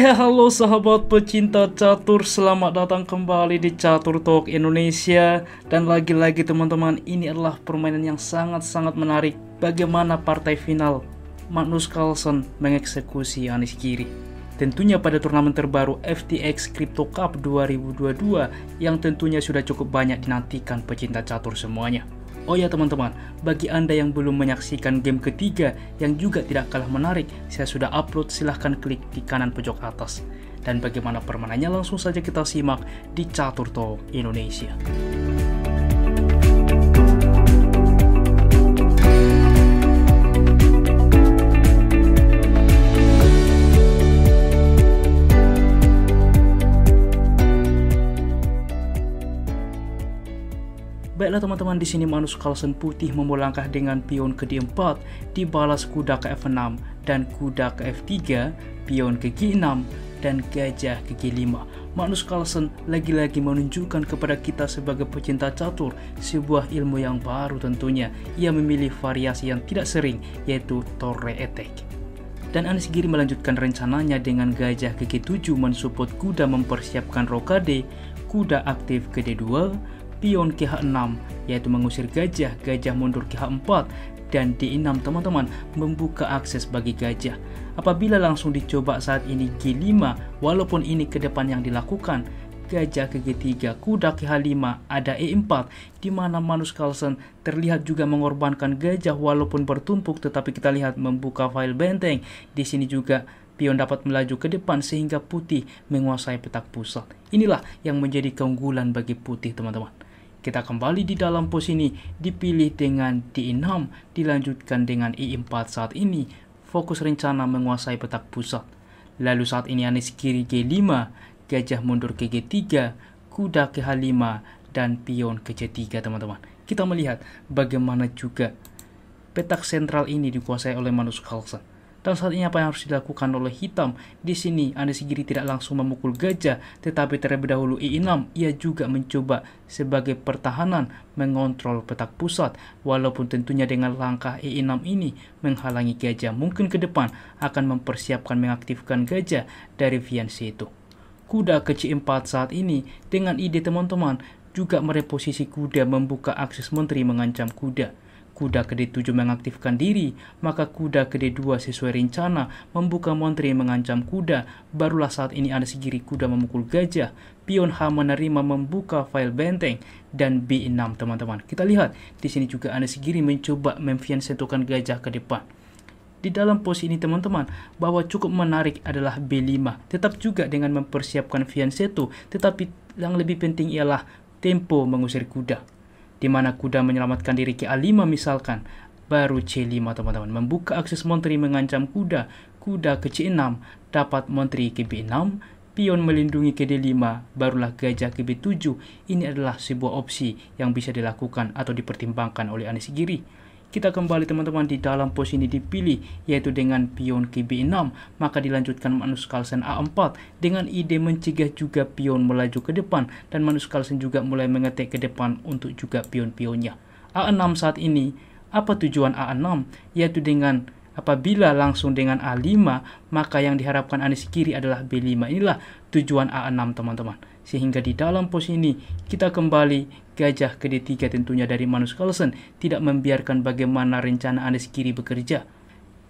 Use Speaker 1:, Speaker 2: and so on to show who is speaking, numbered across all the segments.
Speaker 1: Hai halo sahabat pecinta catur Selamat datang kembali di Catur Talk Indonesia. Dan lagi-lagi teman-teman Ini adalah permainan yang sangat-sangat menarik. Bagaimana partai final? Magnus Carlsen mengeksekusi Anis Giri. Tentunya pada turnamen terbaru FTX Crypto Cup 2022 Yang tentunya sudah cukup banyak dinantikan pecinta catur semuanya Oh ya teman-teman, bagi Anda yang belum menyaksikan game ketiga yang juga tidak kalah menarik, saya sudah upload silahkan klik di kanan pojok atas. Dan bagaimana permainannya langsung saja kita simak di Catur Talk Indonesia. Baiklah teman-teman, di sini Manus Carlsen putih memulai langkah dengan pion ke D4, dibalas kuda ke F6 dan kuda ke F3, pion ke G6 dan gajah ke G5. Magnus Carlsen lagi-lagi menunjukkan kepada kita sebagai pecinta catur sebuah ilmu yang baru tentunya. Ia memilih variasi yang tidak sering yaitu torre attack. Dan Anis Giri melanjutkan rencananya dengan gajah ke G7 mensupport kuda mempersiapkan rokade, kuda aktif ke D2, pion ke H6 yaitu mengusir gajah, gajah mundur ke H4 dan D6 teman-teman membuka akses bagi gajah. Apabila langsung dicoba saat ini G5 walaupun ini ke depan yang dilakukan gajah ke G3, kuda ke H5, ada E4 di mana Manus Carlsen terlihat juga mengorbankan gajah walaupun bertumpuk tetapi kita lihat membuka file benteng. Di sini juga pion dapat melaju ke depan sehingga putih menguasai petak pusat. Inilah yang menjadi keunggulan bagi putih teman-teman. Kita kembali di dalam pos ini, dipilih dengan D6, dilanjutkan dengan E4 saat ini, fokus rencana menguasai petak pusat. Lalu saat ini Anis kiri G5, gajah mundur ke G3, kuda ke H5, dan pion ke C3 teman-teman. Kita melihat bagaimana juga petak sentral ini dikuasai oleh Manus Carlsen. Dan saat ini apa yang harus dilakukan oleh hitam? Di sini Anda Sigiri tidak langsung memukul gajah, tetapi terlebih dahulu I6 ia juga mencoba sebagai pertahanan mengontrol petak pusat, walaupun tentunya dengan langkah E6 ini menghalangi gajah mungkin ke depan akan mempersiapkan mengaktifkan gajah dari fiancé itu. Kuda ke C4 saat ini dengan ide teman-teman juga mereposisi kuda membuka akses menteri mengancam kuda kuda ke D7 mengaktifkan diri, maka kuda ke D2 sesuai rencana membuka montre mengancam kuda, barulah saat ini ada segiri kuda memukul gajah, pion H menerima membuka file benteng, dan B6 teman-teman. Kita lihat, di sini juga ada segiri mencoba sentuhkan gajah ke depan. Di dalam pos ini teman-teman, bahwa cukup menarik adalah B5, tetap juga dengan mempersiapkan fianseto, tetapi yang lebih penting ialah tempo mengusir kuda di mana kuda menyelamatkan diri ke A5 misalkan, baru C5 teman-teman. Membuka akses menteri mengancam kuda, kuda ke C6, dapat menteri ke B6, pion melindungi ke D5, barulah gajah ke B7. Ini adalah sebuah opsi yang bisa dilakukan atau dipertimbangkan oleh Anis Giri. Kita kembali teman-teman di dalam pos ini dipilih yaitu dengan pion ke B6 maka dilanjutkan Manus Carlsen A4 dengan ide mencegah juga pion melaju ke depan. Dan Manus Carlsen juga mulai mengetik ke depan untuk juga pion-pionnya. A6 saat ini apa tujuan A6 yaitu dengan apabila langsung dengan A5 maka yang diharapkan Anis kiri adalah B5 inilah tujuan A6 teman-teman sehingga di dalam pos ini kita kembali gajah ke D3 tentunya dari Manus Carlsen tidak membiarkan bagaimana rencana Anies kiri bekerja.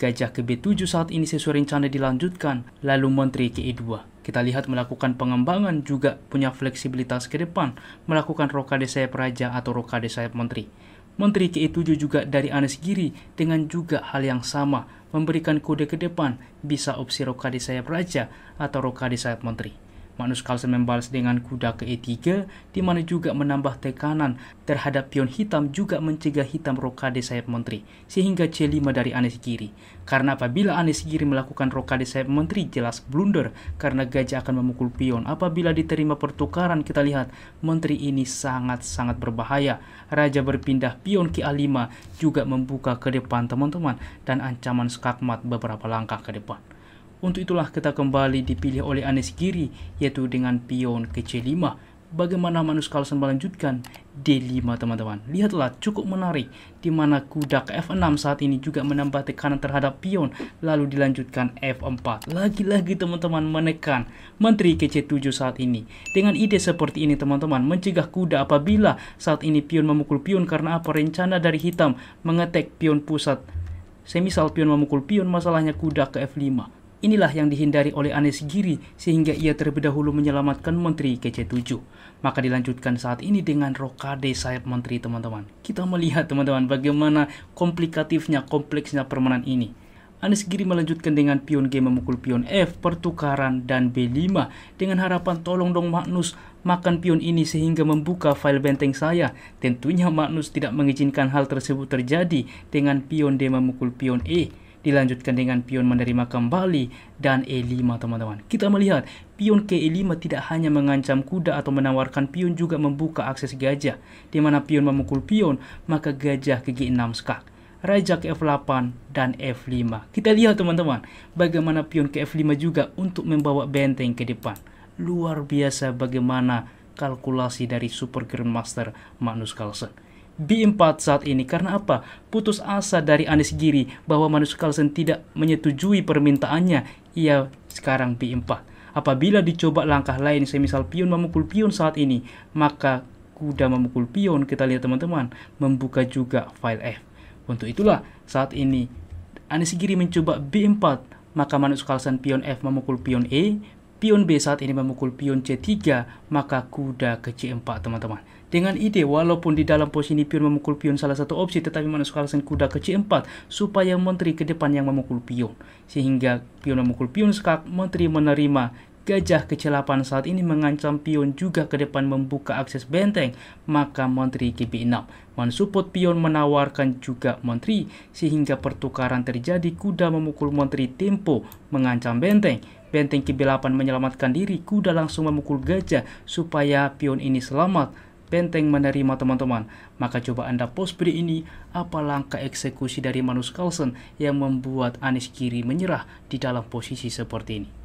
Speaker 1: Gajah ke B7 saat ini sesuai rencana dilanjutkan, lalu menteri ke E2. Kita lihat melakukan pengembangan juga punya fleksibilitas ke depan, melakukan rokade sayap raja atau rokade sayap menteri. Menteri ke E7 juga dari Anies Giri dengan juga hal yang sama, memberikan kode ke depan, bisa opsi rokade sayap raja atau rokade sayap menteri. Magnus Carlsen membalas dengan kuda ke E3 di mana juga menambah tekanan terhadap pion hitam juga mencegah hitam rokade sayap menteri sehingga C5 dari Anes Giri. Karena apabila Anes Giri melakukan rokade sayap menteri jelas blunder karena gajah akan memukul pion. Apabila diterima pertukaran kita lihat menteri ini sangat-sangat berbahaya. Raja berpindah pion ke A5 juga membuka ke depan teman-teman dan ancaman skakmat beberapa langkah ke depan. Untuk itulah kita kembali dipilih oleh Anis Giri yaitu dengan pion ke C5. bagaimana Magnus Carlsen melanjutkan D5 teman-teman. Lihatlah cukup menarik di mana kuda ke F6 saat ini juga menambah tekanan terhadap pion lalu dilanjutkan F4. Lagi-lagi teman-teman menekan menteri ke C7 saat ini. Dengan ide seperti ini teman-teman mencegah kuda apabila saat ini pion memukul pion karena apa rencana dari hitam mengetek pion pusat. Semisal pion memukul pion masalahnya kuda ke F5 Inilah yang dihindari oleh Anes Giri sehingga ia terlebih dahulu menyelamatkan Menteri ke C7. Maka dilanjutkan saat ini dengan rokade sayap Menteri teman-teman. Kita melihat teman-teman bagaimana komplikatifnya, kompleksnya permainan ini. Anis Giri melanjutkan dengan pion G memukul pion F, pertukaran, dan B5 dengan harapan tolong dong Magnus makan pion ini sehingga membuka file benteng saya. Tentunya Magnus tidak mengizinkan hal tersebut terjadi dengan pion D memukul pion E dilanjutkan dengan pion menerima kembali dan E5 teman-teman. Kita melihat pion ke E5 tidak hanya mengancam kuda atau menawarkan pion juga membuka akses gajah. Di mana pion memukul pion, maka gajah ke G6 skak. Raja ke F8 dan F5. Kita lihat teman-teman, bagaimana pion ke F5 juga untuk membawa benteng ke depan. Luar biasa bagaimana kalkulasi dari Super Grandmaster Magnus Carlsen. B4 saat ini karena apa? Putus asa dari Anis Giri bahwa Magnus Carlsen tidak menyetujui permintaannya. Ia sekarang B4. Apabila dicoba langkah lain semisal pion memukul pion saat ini, maka kuda memukul pion kita lihat teman-teman membuka juga file F. Untuk itulah saat ini Anis Giri mencoba B4 maka Magnus Carlsen pion F memukul pion E, pion B saat ini memukul pion C3, maka kuda ke C4 teman-teman. Dengan ide walaupun di dalam posisi pion memukul pion salah satu opsi tetapi Carlsen kuda ke C4 supaya menteri ke depan yang memukul pion. Sehingga pion memukul pion skak, menteri menerima Gajah ke C8 saat ini mengancam pion juga ke depan membuka akses benteng, maka menteri ke B6. Mensupport pion menawarkan juga menteri, sehingga pertukaran terjadi kuda memukul menteri tempo mengancam benteng. Benteng KB8 menyelamatkan diri, kuda langsung memukul gajah supaya pion ini selamat. Benteng menerima teman-teman. Maka coba Anda post video ini, apa langkah eksekusi dari Manus Carlsen yang membuat Anis Kiri menyerah di dalam posisi seperti ini.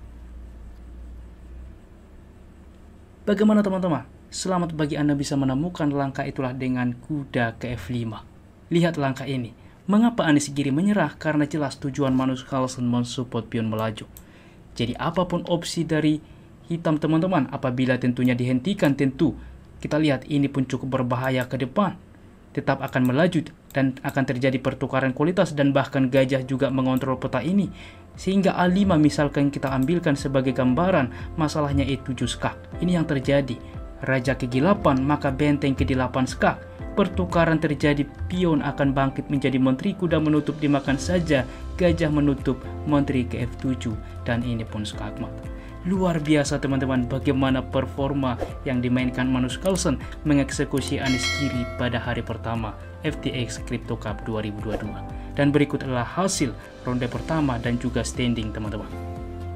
Speaker 1: Bagaimana teman-teman? Selamat bagi Anda bisa menemukan langkah itulah dengan kuda ke F5. Lihat langkah ini. Mengapa Anis Giri menyerah? Karena jelas tujuan Manus Carlsen mensupport pion melaju. Jadi apa pun opsi dari hitam teman-teman, apabila tentunya dihentikan tentu kita lihat ini pun cukup berbahaya ke depan. Tetap akan melaju dan akan terjadi pertukaran kualitas dan bahkan gajah juga mengontrol peta ini. Sehingga A5 misalkan kita ambilkan sebagai gambaran masalahnya E7 skak. Ini yang terjadi. Raja ke G8 maka benteng ke D8 skak pertukaran terjadi, pion akan bangkit menjadi menteri kuda menutup dimakan saja, gajah menutup menteri ke F7 dan ini pun skakmat. Luar biasa teman-teman bagaimana performa yang dimainkan Manus Carlsen mengeksekusi Anis Kiri pada hari pertama FTX Crypto Cup 2022. Dan berikut adalah hasil ronde pertama dan juga standing teman-teman.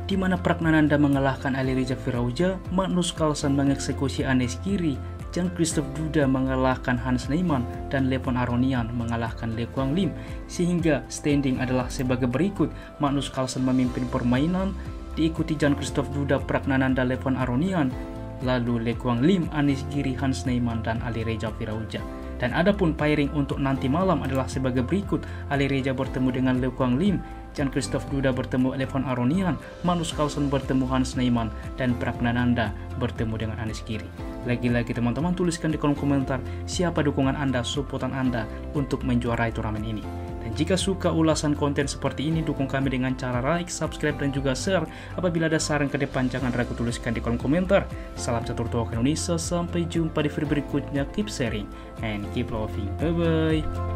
Speaker 1: Di mana Pragnananda mengalahkan Ali Reza Firauja, Magnus Carlsen mengeksekusi Anis Kiri Jan Christoph Duda mengalahkan Hans Neyman dan Levon Aronian mengalahkan Le Quang Lim. Sehingga standing adalah sebagai berikut. Magnus Carlsen memimpin permainan diikuti Jan Christoph Duda Pragnananda Levon Aronian lalu Le Quang Lim Anis Giri Hans Neyman dan Ali Reza Firauja dan adapun pairing untuk nanti malam adalah sebagai berikut Ali Reza bertemu dengan Le Quang Lim Jan Christoph Duda bertemu Levon Aronian, Manus Carlsen bertemu Hans Neyman, dan Pragnananda bertemu dengan Anis Giri. Lagi-lagi teman-teman tuliskan di kolom komentar siapa dukungan Anda, supportan Anda untuk menjuarai turnamen ini. Dan jika suka ulasan konten seperti ini, dukung kami dengan cara like, subscribe, dan juga share. Apabila ada saran ke depan, jangan ragu tuliskan di kolom komentar. Salam catur tua Indonesia, sampai jumpa di video berikutnya. Keep sharing and keep loving. Bye-bye.